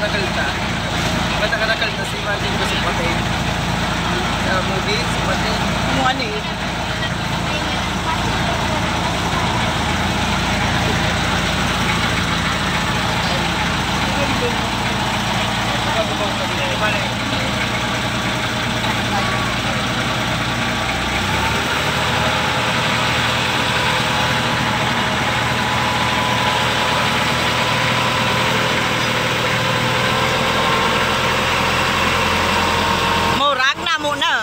nakalta. Ba't nakalta si Martin ko si Pate? Sa movie, si Pate. Kumuha ni. won't.